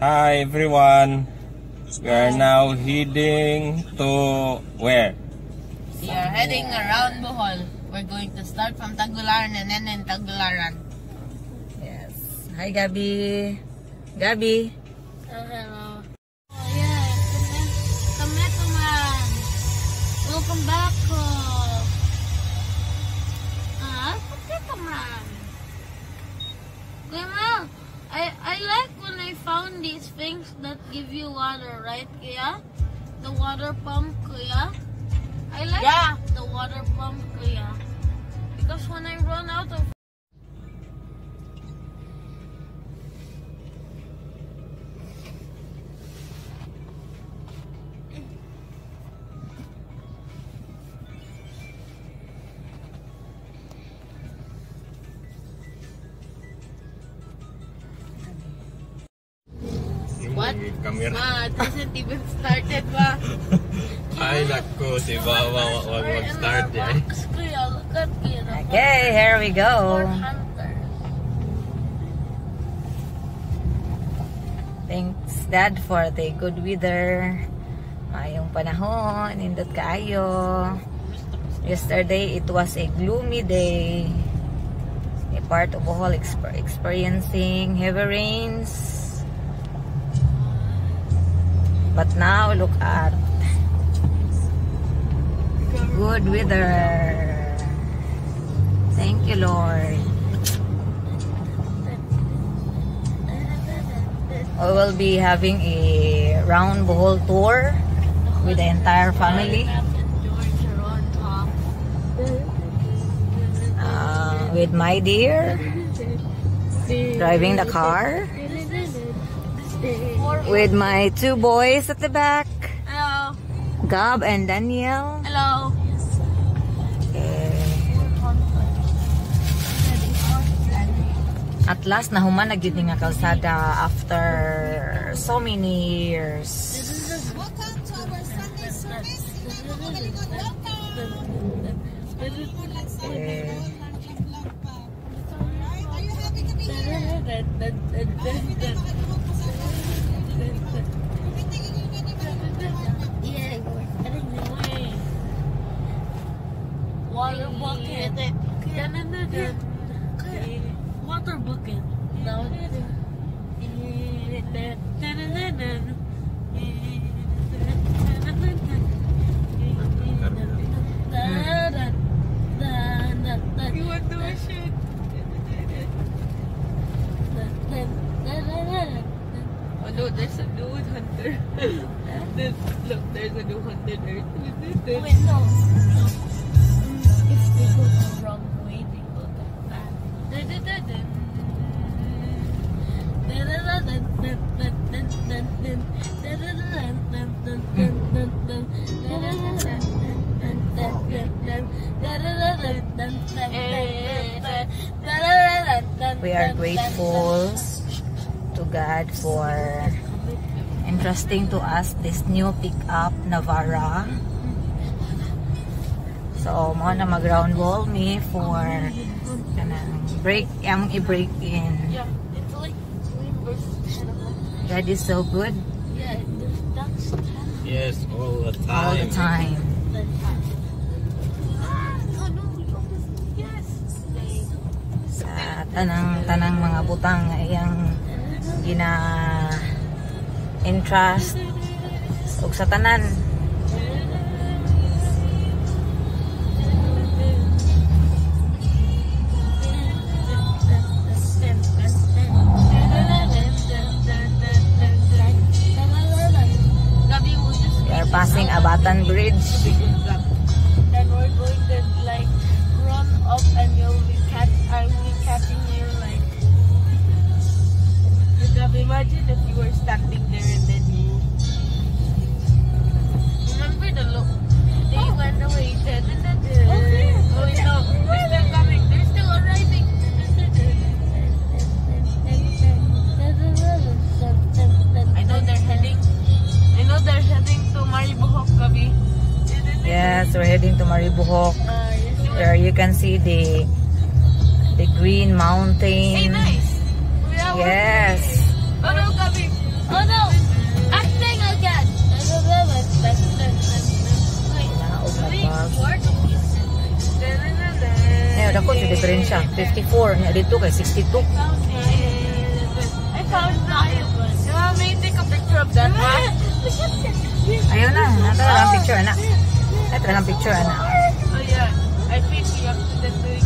Hi everyone. We are now heading to where? We are heading around Bohol. We're going to start from Tagularan and then in Tagularan. Yes. Hi, Gabi. Gabi. Oh, hello. Oh, yeah. Tomato man. Welcome back. Oh. Give you water, right, Kuya? The water pump, Kuya? I like Yeah. the water pump, Kuya. Because when I run out of Camera. It hasn't even started, ma. Ay nako, si Wawa wag mag-start Our yan. the Okay, here we go. Thanks, Dad, for the good weather. Mayong panahon, nindot kaayo. Yesterday, it was a gloomy day. A part of Bohol exper- experiencing heavy rains. But now, look at good weather. Thank you, Lord. We will be having a round Bohol tour with the entire family. Uh, with my dear driving the car. With my two boys at the back, Hello. Gab and Daniel. Hello. Eh, at last, nahuman na gyud ni nga kalsada after so many years. Welcome to our Sunday service. Welcome. Eh, are you happy to be here? Water bucket. Water bucket. You want to shoot? Oh no, there's a new hunter. There's- Look, there's a new hunter there. Wait, no. We are grateful to God for entrusting to us this new pickup Navara. So, mo na mag-round wall me for kanang break, ang i-break in. Yeah, it's like. God is so good Yeah, ducks. Yes, all the all the time. time. Sa tanang tanang mga butang nga iyang gina entrust ug sa tanan passing Abatan Bridge. then we're going to like run up and you'll be catch I will be catching you like Gabi, imagine if as we're heading to Maribuhok, where ah, you can see the the green mountain. Hey, nice. yes. Oh no, Gabi. Oh no. Acting again. Ngayon ako sa diferensya. 54 niya dito kay 62. I found that. Mama, may take a picture of that one. Ayo na. Natala ang picture enak. Ito ng picture, ano? So, yeah. I think you have to do